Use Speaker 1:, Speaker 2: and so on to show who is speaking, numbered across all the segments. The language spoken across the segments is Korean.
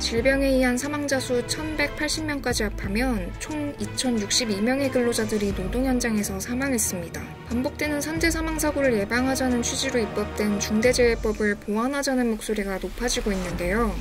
Speaker 1: 질병에 의한 사망자 수 1,180명까지 합하면 총 2,062명의 근로자들이 노동 현장에서 사망했습니다. 반복되는 산재 사망 사고를 예방하자는 취지로 입법된 중대재해법을 보완하자는 목소리가 높아지고 있는데요.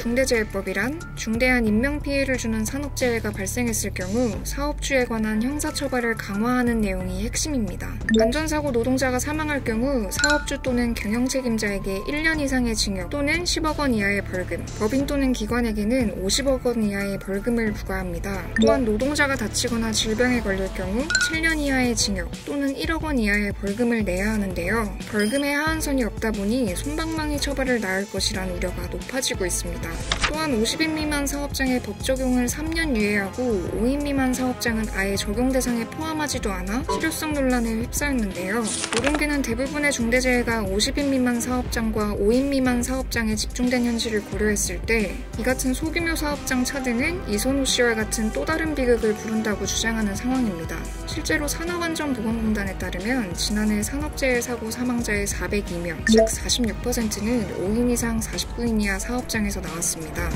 Speaker 1: 중대재해법이란 중대한 인명피해를 주는 산업재해가 발생했을 경우 사업주에 관한 형사처벌을 강화하는 내용이 핵심입니다. 안전사고 노동자가 사망할 경우 사업주 또는 경영 책임자에게 1년 이상의 징역 또는 10억 원 이하의 벌금, 법인 또는 기관에게는 50억 원 이하의 벌금을 부과합니다. 또한 노동자가 다치거나 질병에 걸릴 경우 7년 이하의 징역 또는 1억 원 이하의 벌금을 내야 하는데요. 벌금의 하한선이 없다 보니 손방망이 처벌을 낳을 것이란 우려가 높아지고 있습니다. 또한 50인 미만 사업장의 법 적용을 3년 유예하고 5인 미만 사업장은 아예 적용 대상에 포함하지도 않아 실효성 논란에 휩싸였는데요. 노동계는 대부분의 중대재해가 50인 미만 사업장과 5인 미만 사업장에 집중된 현실을 고려했을 때 이 같은 소규모 사업장 차등은 이선호 씨와 같은 또 다른 비극을 부른다고 주장하는 상황입니다. 실제로 산업안전보건공단에 따르면 지난해 산업재해 사고 사망자의 402명, 즉 46%는 5인 이상 49인 이하 사업장에서 나왔습니다.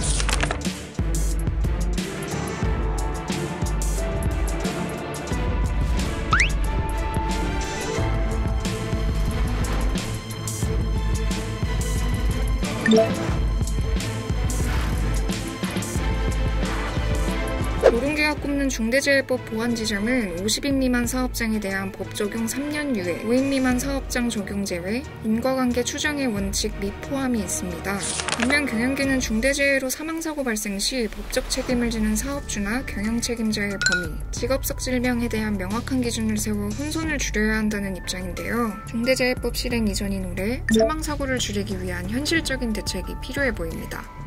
Speaker 1: 노동계가 꼽는 중대재해법 보완 지점은 50인 미만 사업장에 대한 법 적용 3년 유예, 5인 미만 사업장 적용 제외, 인과관계 추정의 원칙 및 포함이 있습니다. 반면 경영계는 중대재해로 사망사고 발생 시 법적 책임을 지는 사업주나 경영 책임자의 범위, 직업적 질병에 대한 명확한 기준을 세워 혼선을 줄여야 한다는 입장인데요. 중대재해법 실행 이전인 올해 사망사고를 줄이기 위한 현실적인 대책이 필요해 보입니다.